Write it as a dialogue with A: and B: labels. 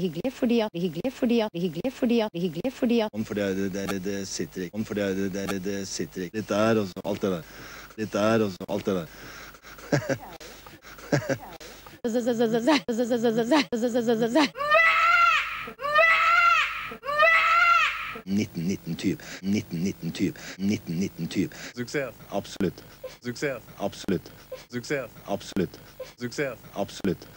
A: hyggelig fordi at hyggelig fordi at hyggelig fordi at hyggelig fordi at
B: Fordi det, det, det, det sitter ikke. Fordi det, det, det, det sitter ikke. Litt der, og så alt det der. Litt der, og så alt det der. 1919 typ. 1919 typ. 1919 typ.
C: Suksess.
B: Absolutt.
C: Suksess.
B: Absolutt.
C: Suksess.
B: Absolutt.
C: Suksess.
B: Absolutt.